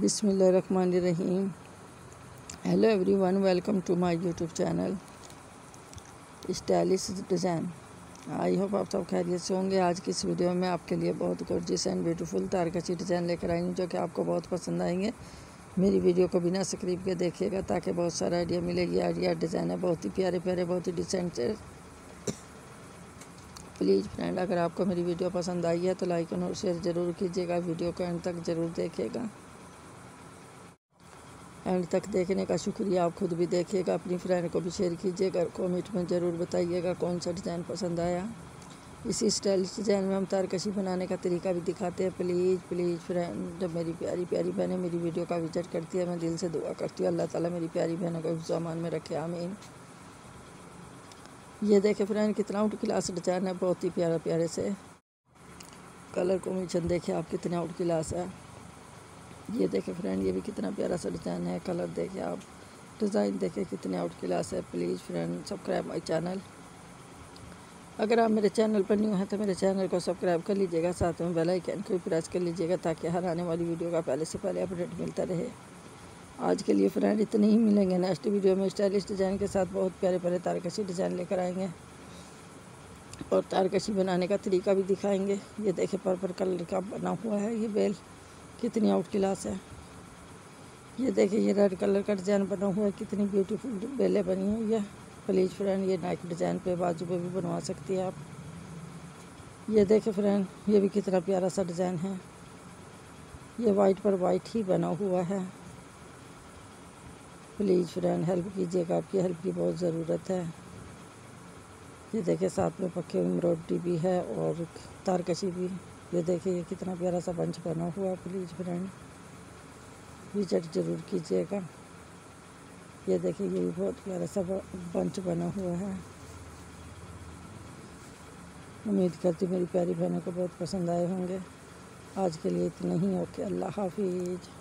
बिसमीम hello everyone welcome to my YouTube channel stylish design I hope आप सब खैरियत से होंगे। आज की इस वीडियो में आपके लिए बहुत गोर्जियस एंड ब्यूटीफुल तारकशी डिज़ाइन लेकर आई हूँ, जो कि आपको बहुत पसंद आएँगे। मेरी वीडियो को बिना स्क्रीप के देखिएगा, ताकि बहुत सारा आइडिया मिलेगी। आइडिया डिज़ाइन है, बहुत ही प्यारे प्यारे, बहुत ही डिसेंट से। प्लीज़ फ्रेंड अगर आपको मेरी वीडियो पसंद आई है तो लाइक और शेयर ज़रूर कीजिएगा। वीडियो को एंड तक ज़रूर देखिएगा। एंड तक देखने का शुक्रिया। आप खुद भी देखिएगा, अपनी फ्रेंड को भी शेयर कीजिएगा कमेंट में ज़रूर बताइएगा कौन सा डिज़ाइन पसंद आया। इसी स्टाइल डिज़ाइन में हम तारकशी बनाने का तरीका भी दिखाते हैं। प्लीज़ प्लीज़ फ्रेंड जब मेरी प्यारी प्यारी बहनें मेरी वीडियो का विज़िट करती है, मैं दिल से दुआ करती हूँ, अल्लाह ताला मेरी प्यारी बहनों को सामान में रखे। आमीन। ये देखे फ्रेंड कितना आउट क्लास डिज़ाइन है, बहुत ही प्यारा प्यारे से। कलर कॉम्बिनेशन देखे आप, कितने आउट क्लास है। ये देखें फ्रेंड ये भी कितना प्यारा सा डिज़ाइन है कलर देखें आप। डिज़ाइन देखें कितने आउट क्लास है please friend subscribe my channel अगर आप मेरे चैनल पर न्यू हैं तो मेरे चैनल को सब्सक्राइब कर लीजिएगा, साथ में बेल आइकन को भी प्रेस कर लीजिएगा, ताकि हर आने वाली वीडियो का पहले से पहले अपडेट मिलता रहे। आज के लिए फ्रेंड इतने ही मिलेंगे। नेक्स्ट वीडियो में स्टाइलिश डिज़ाइन के साथ बहुत प्यारे प्यारे तारकशी डिज़ाइन लेकर आएँगे। और तारकशी बनाने का तरीका भी दिखाएँगे। ये देखें पर्पल कलर का बना हुआ है ये बेल कितनी आउट क्लास है। ये देखिए, ये रेड कलर का डिज़ाइन बना हुआ है। कितनी ब्यूटीफुल बेलें बनी हुई है। प्लीज़ फ्रेंड ये नाइक डिज़ाइन पे, बाजू पे भी बनवा सकती है आप। ये देखें फ्रेंड ये भी कितना प्यारा सा डिज़ाइन है। ये वाइट पर वाइट ही बना हुआ है। प्लीज़ फ्रेंड हेल्प कीजिएगा, आपकी हेल्प की बहुत ज़रूरत है। ये देखें साथ में पक्के एम्ब्रॉयडरी भी है और तारकशी भी। ये देखिए, ये कितना प्यारा सा बंच बना हुआ है प्लीज़ फ्रेंड विज़िट ज़रूर कीजिएगा। ये देखिए, ये भी बहुत प्यारा सा बंच बना हुआ है। उम्मीद करती मेरी प्यारी बहनों को बहुत पसंद आए होंगे। आज के लिए इतना ही, ओके, अल्लाह हाफिज़।